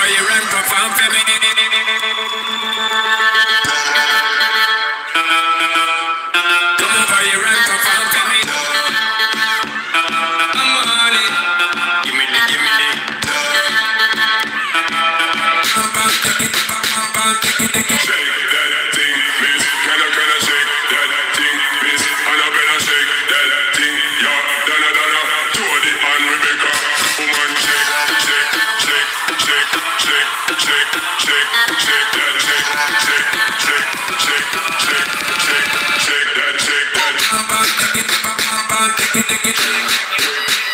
for your rent, but I'm. diggy diggy.